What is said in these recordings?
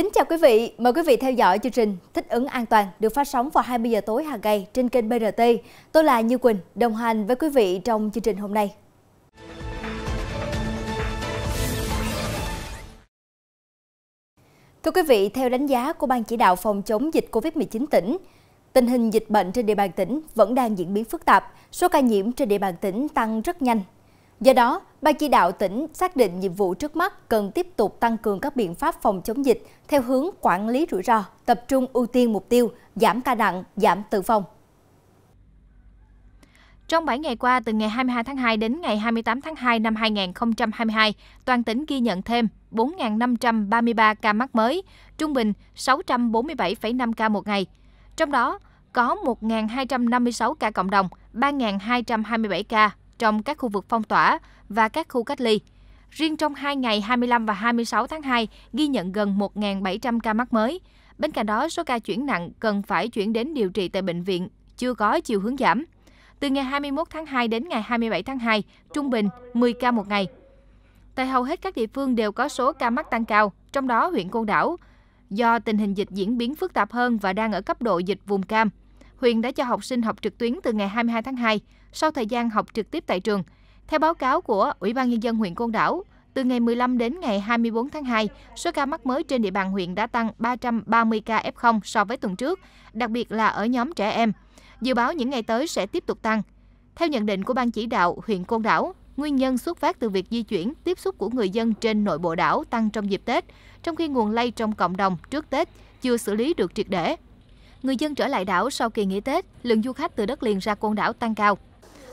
Kính chào quý vị, mời quý vị theo dõi chương trình Thích ứng an toàn được phát sóng vào 20 giờ tối hàng ngày trên kênh BRT. Tôi là Như Quỳnh, đồng hành với quý vị trong chương trình hôm nay. Thưa quý vị, theo đánh giá của Ban chỉ đạo phòng chống dịch COVID-19 tỉnh, tình hình dịch bệnh trên địa bàn tỉnh vẫn đang diễn biến phức tạp, số ca nhiễm trên địa bàn tỉnh tăng rất nhanh. Do đó, Ban chỉ đạo tỉnh xác định nhiệm vụ trước mắt cần tiếp tục tăng cường các biện pháp phòng chống dịch theo hướng quản lý rủi ro, tập trung ưu tiên mục tiêu giảm ca nặng, giảm tử vong. Trong 7 ngày qua, từ ngày 22 tháng 2 đến ngày 28 tháng 2 năm 2022, toàn tỉnh ghi nhận thêm 4.533 ca mắc mới, trung bình 647,5 ca một ngày. Trong đó, có 1.256 ca cộng đồng, 3.227 ca trong các khu vực phong tỏa và các khu cách ly. Riêng trong 2 ngày 25 và 26 tháng 2 ghi nhận gần 1.700 ca mắc mới. Bên cạnh đó, số ca chuyển nặng cần phải chuyển đến điều trị tại bệnh viện chưa có chiều hướng giảm. Từ ngày 21 tháng 2 đến ngày 27 tháng 2, trung bình 10 ca một ngày. Tại hầu hết các địa phương đều có số ca mắc tăng cao, trong đó huyện Côn Đảo. Do tình hình dịch diễn biến phức tạp hơn và đang ở cấp độ dịch vùng cam, huyện đã cho học sinh học trực tuyến từ ngày 22 tháng 2, sau thời gian học trực tiếp tại trường. Theo báo cáo của Ủy ban Nhân dân huyện Côn Đảo, từ ngày 15 đến ngày 24 tháng 2, số ca mắc mới trên địa bàn huyện đã tăng 330 ca F0 so với tuần trước, đặc biệt là ở nhóm trẻ em. Dự báo những ngày tới sẽ tiếp tục tăng. Theo nhận định của Ban chỉ đạo huyện Côn Đảo, nguyên nhân xuất phát từ việc di chuyển, tiếp xúc của người dân trên nội bộ đảo tăng trong dịp Tết, trong khi nguồn lây trong cộng đồng trước Tết chưa xử lý được triệt để. Người dân trở lại đảo sau kỳ nghỉ Tết, lượng du khách từ đất liền ra Côn Đảo tăng cao.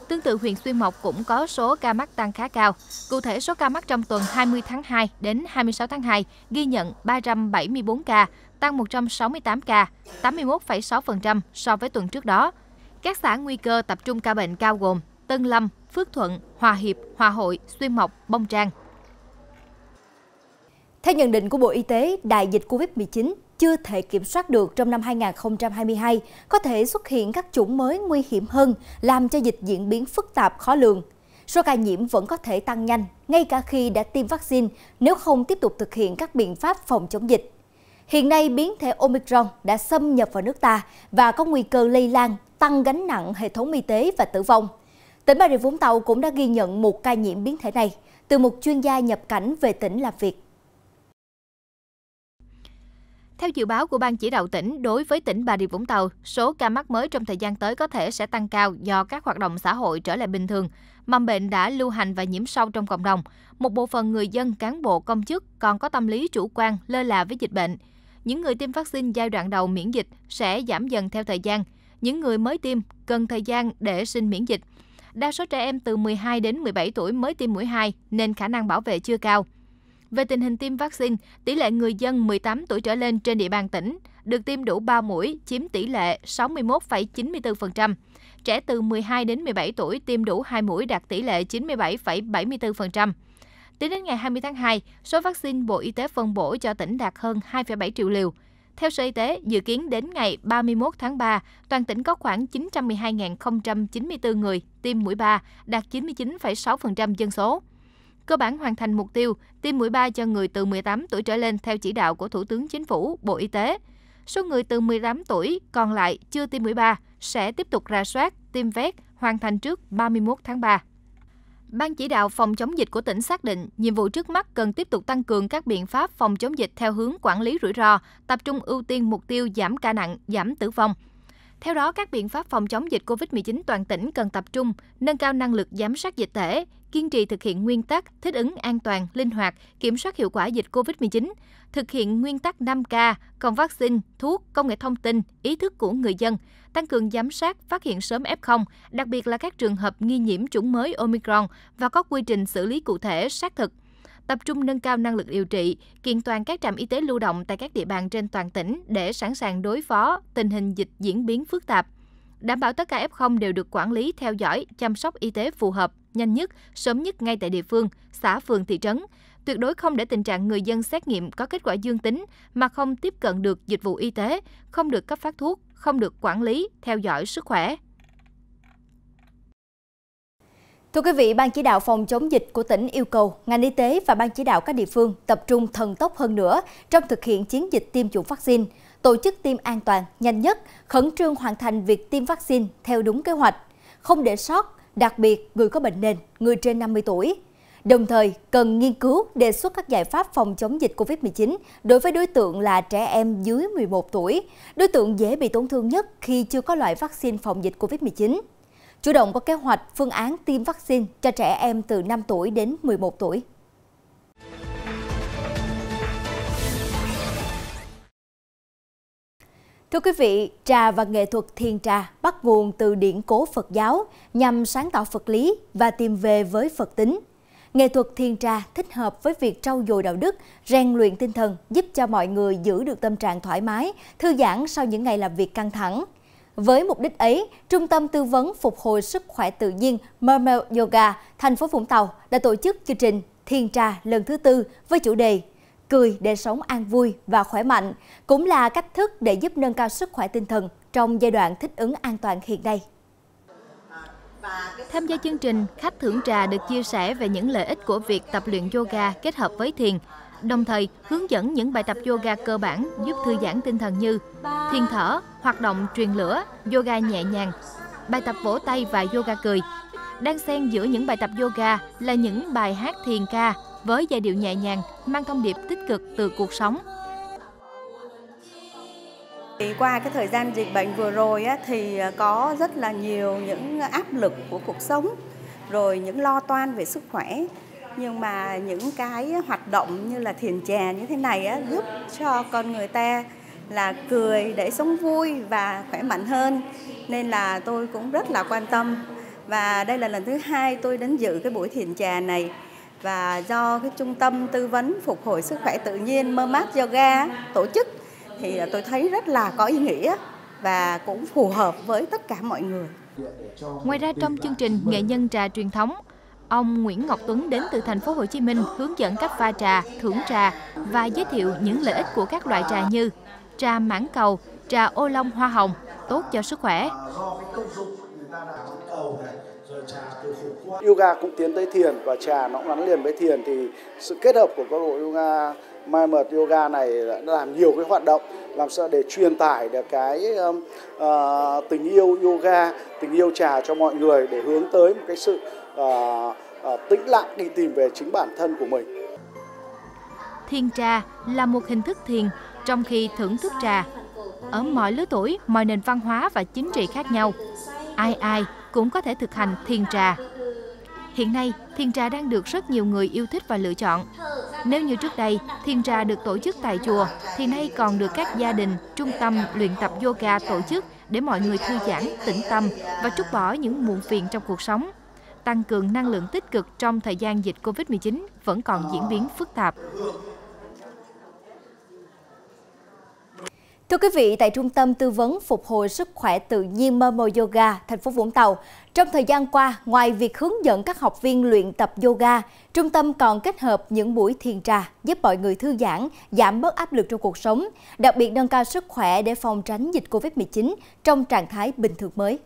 Tương tự huyện Xuyên Mộc cũng có số ca mắc tăng khá cao. Cụ thể số ca mắc trong tuần 20 tháng 2 đến 26 tháng 2 ghi nhận 374 ca, tăng 168 ca, 81,6% so với tuần trước đó. Các xã nguy cơ tập trung ca bệnh cao gồm Tân Lâm, Phước Thuận, Hòa Hiệp, Hòa Hội, Xuyên Mộc, Bông Trang. Theo nhận định của Bộ Y tế, đại dịch COVID-19 chưa thể kiểm soát được trong năm 2022, có thể xuất hiện các chủng mới nguy hiểm hơn, làm cho dịch diễn biến phức tạp khó lường. Số ca nhiễm vẫn có thể tăng nhanh, ngay cả khi đã tiêm vaccine, nếu không tiếp tục thực hiện các biện pháp phòng chống dịch. Hiện nay, biến thể Omicron đã xâm nhập vào nước ta và có nguy cơ lây lan, tăng gánh nặng hệ thống y tế và tử vong. Tỉnh Bà Rịa Vũng Tàu cũng đã ghi nhận một ca nhiễm biến thể này từ một chuyên gia nhập cảnh về tỉnh làm việc. Theo dự báo của Ban chỉ đạo tỉnh, đối với tỉnh Bà Rịa Vũng Tàu, số ca mắc mới trong thời gian tới có thể sẽ tăng cao do các hoạt động xã hội trở lại bình thường. Mầm bệnh đã lưu hành và nhiễm sâu trong cộng đồng. Một bộ phận người dân, cán bộ, công chức còn có tâm lý chủ quan, lơ là với dịch bệnh. Những người tiêm vaccine giai đoạn đầu miễn dịch sẽ giảm dần theo thời gian. Những người mới tiêm cần thời gian để sinh miễn dịch. Đa số trẻ em từ 12 đến 17 tuổi mới tiêm mũi 2 nên khả năng bảo vệ chưa cao. Về tình hình tiêm vaccine, tỷ lệ người dân 18 tuổi trở lên trên địa bàn tỉnh được tiêm đủ 3 mũi chiếm tỷ lệ 61,94%. Trẻ từ 12 đến 17 tuổi tiêm đủ 2 mũi đạt tỷ lệ 97,74%. Tính đến ngày 20 tháng 2, số vaccine Bộ Y tế phân bổ cho tỉnh đạt hơn 2,7 triệu liều. Theo Sở Y tế, dự kiến đến ngày 31 tháng 3, toàn tỉnh có khoảng 912.094 người tiêm mũi 3, đạt 99,6% dân số cơ bản hoàn thành mục tiêu tiêm mũi 3 cho người từ 18 tuổi trở lên theo chỉ đạo của Thủ tướng Chính phủ, Bộ Y tế. Số người từ 18 tuổi còn lại chưa tiêm mũi 3 sẽ tiếp tục ra soát, tiêm vét, hoàn thành trước 31 tháng 3. Ban chỉ đạo phòng chống dịch của tỉnh xác định nhiệm vụ trước mắt cần tiếp tục tăng cường các biện pháp phòng chống dịch theo hướng quản lý rủi ro, tập trung ưu tiên mục tiêu giảm ca nặng, giảm tử vong. Theo đó, các biện pháp phòng chống dịch COVID-19 toàn tỉnh cần tập trung nâng cao năng lực giám sát dịch tễ, kiên trì thực hiện nguyên tắc thích ứng an toàn, linh hoạt, kiểm soát hiệu quả dịch COVID-19, thực hiện nguyên tắc 5K, còn vaccine, thuốc, công nghệ thông tin, ý thức của người dân, tăng cường giám sát, phát hiện sớm F0, đặc biệt là các trường hợp nghi nhiễm chủng mới Omicron và có quy trình xử lý cụ thể, xác thực tập trung nâng cao năng lực điều trị, kiện toàn các trạm y tế lưu động tại các địa bàn trên toàn tỉnh để sẵn sàng đối phó tình hình dịch diễn biến phức tạp. Đảm bảo tất cả F0 đều được quản lý, theo dõi, chăm sóc y tế phù hợp, nhanh nhất, sớm nhất ngay tại địa phương, xã phường thị trấn. Tuyệt đối không để tình trạng người dân xét nghiệm có kết quả dương tính mà không tiếp cận được dịch vụ y tế, không được cấp phát thuốc, không được quản lý, theo dõi sức khỏe. Thưa quý vị, Ban chỉ đạo phòng chống dịch của tỉnh yêu cầu ngành y tế và ban chỉ đạo các địa phương tập trung thần tốc hơn nữa trong thực hiện chiến dịch tiêm chủng vaccine, tổ chức tiêm an toàn, nhanh nhất, khẩn trương hoàn thành việc tiêm vaccine theo đúng kế hoạch, không để sót, đặc biệt người có bệnh nền, người trên 50 tuổi. Đồng thời, cần nghiên cứu đề xuất các giải pháp phòng chống dịch COVID-19 đối với đối tượng là trẻ em dưới 11 tuổi, đối tượng dễ bị tổn thương nhất khi chưa có loại vaccine phòng dịch COVID-19 chủ động có kế hoạch phương án tiêm vaccine cho trẻ em từ 5 tuổi đến 11 tuổi. Thưa quý vị, trà và nghệ thuật thiền trà bắt nguồn từ điển cố Phật giáo nhằm sáng tạo Phật lý và tìm về với Phật tính. Nghệ thuật thiền trà thích hợp với việc trau dồi đạo đức, rèn luyện tinh thần, giúp cho mọi người giữ được tâm trạng thoải mái, thư giãn sau những ngày làm việc căng thẳng. Với mục đích ấy, Trung tâm Tư vấn Phục hồi Sức khỏe Tự nhiên Mermel Yoga, thành phố Vũng Tàu đã tổ chức chương trình Thiên Trà lần thứ tư với chủ đề Cười để sống an vui và khỏe mạnh, cũng là cách thức để giúp nâng cao sức khỏe tinh thần trong giai đoạn thích ứng an toàn hiện nay. Tham gia chương trình, khách thưởng trà được chia sẻ về những lợi ích của việc tập luyện yoga kết hợp với thiền, đồng thời hướng dẫn những bài tập yoga cơ bản giúp thư giãn tinh thần như thiền thở, hoạt động truyền lửa, yoga nhẹ nhàng, bài tập vỗ tay và yoga cười. Đang xen giữa những bài tập yoga là những bài hát thiền ca với giai điệu nhẹ nhàng, mang thông điệp tích cực từ cuộc sống. Qua cái thời gian dịch bệnh vừa rồi á, thì à, có rất là nhiều những áp lực của cuộc sống, rồi những lo toan về sức khỏe nhưng mà những cái hoạt động như là thiền trà như thế này á, giúp cho con người ta là cười để sống vui và khỏe mạnh hơn. Nên là tôi cũng rất là quan tâm. Và đây là lần thứ hai tôi đến dự cái buổi thiền trà này. Và do cái trung tâm tư vấn phục hồi sức khỏe tự nhiên Mermat Yoga tổ chức thì tôi thấy rất là có ý nghĩa và cũng phù hợp với tất cả mọi người. Ngoài ra trong chương trình nghệ nhân trà truyền thống Ông Nguyễn Ngọc Tuấn đến từ thành phố Hồ Chí Minh hướng dẫn cách pha trà, thưởng trà và giới thiệu những lợi ích của các loại trà như trà mãn cầu, trà ô long hoa hồng, tốt cho sức khỏe. Yoga cũng tiến tới thiền và trà nó cũng gắn liền với thiền thì sự kết hợp của các bộ yoga Mai Mật Yoga này đã làm nhiều cái hoạt động làm sao để truyền tải được cái uh, tình yêu yoga, tình yêu trà cho mọi người để hướng tới một cái sự Ờ, ờ, tĩnh lặng đi tìm về chính bản thân của mình. Thiền trà là một hình thức thiền, trong khi thưởng thức trà. Ở mọi lứa tuổi, mọi nền văn hóa và chính trị khác nhau, ai ai cũng có thể thực hành thiền trà. Hiện nay, thiền trà đang được rất nhiều người yêu thích và lựa chọn. Nếu như trước đây, thiền trà được tổ chức tại chùa, thì nay còn được các gia đình, trung tâm luyện tập yoga tổ chức để mọi người thư giãn, tĩnh tâm và trút bỏ những muộn phiền trong cuộc sống tăng cường năng lượng tích cực trong thời gian dịch COVID-19 vẫn còn diễn biến phức tạp. Thưa quý vị, tại Trung tâm Tư vấn Phục hồi Sức khỏe Tự nhiên Momo Yoga, thành phố Vũng Tàu, trong thời gian qua, ngoài việc hướng dẫn các học viên luyện tập yoga, trung tâm còn kết hợp những buổi thiền trà giúp mọi người thư giãn, giảm bớt áp lực trong cuộc sống, đặc biệt nâng cao sức khỏe để phòng tránh dịch COVID-19 trong trạng thái bình thường mới.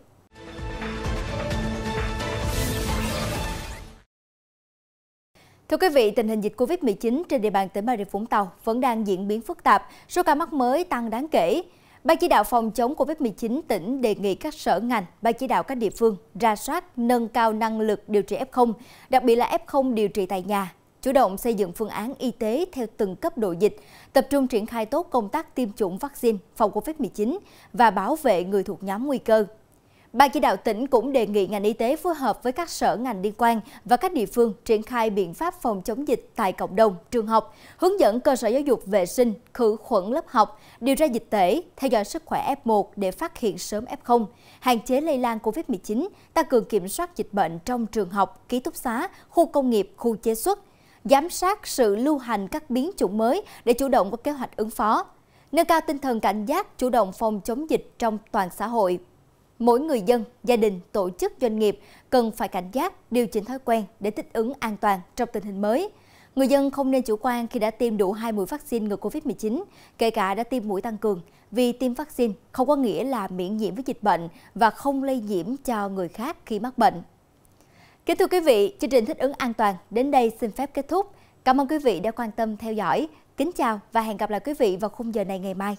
Thưa quý vị, tình hình dịch Covid-19 trên địa bàn tỉnh Bà Rịa Vũng Tàu vẫn đang diễn biến phức tạp, số ca mắc mới tăng đáng kể. Ban chỉ đạo phòng chống Covid-19 tỉnh đề nghị các sở ngành, ban chỉ đạo các địa phương ra soát, nâng cao năng lực điều trị F0, đặc biệt là F0 điều trị tại nhà, chủ động xây dựng phương án y tế theo từng cấp độ dịch, tập trung triển khai tốt công tác tiêm chủng vaccine phòng Covid-19 và bảo vệ người thuộc nhóm nguy cơ. Ban chỉ đạo tỉnh cũng đề nghị ngành y tế phối hợp với các sở ngành liên quan và các địa phương triển khai biện pháp phòng chống dịch tại cộng đồng, trường học, hướng dẫn cơ sở giáo dục vệ sinh, khử khuẩn lớp học, điều tra dịch tễ, theo dõi sức khỏe F1 để phát hiện sớm F0, hạn chế lây lan COVID-19, tăng cường kiểm soát dịch bệnh trong trường học, ký túc xá, khu công nghiệp, khu chế xuất, giám sát sự lưu hành các biến chủng mới để chủ động có kế hoạch ứng phó, nâng cao tinh thần cảnh giác, chủ động phòng chống dịch trong toàn xã hội mỗi người dân, gia đình, tổ chức doanh nghiệp cần phải cảnh giác, điều chỉnh thói quen để thích ứng an toàn trong tình hình mới. Người dân không nên chủ quan khi đã tiêm đủ hai mũi vaccine ngừa Covid-19, kể cả đã tiêm mũi tăng cường, vì tiêm vaccine không có nghĩa là miễn nhiễm với dịch bệnh và không lây nhiễm cho người khác khi mắc bệnh. Kính thưa quý vị, chương trình thích ứng an toàn đến đây xin phép kết thúc. Cảm ơn quý vị đã quan tâm theo dõi. Kính chào và hẹn gặp lại quý vị vào khung giờ này ngày mai.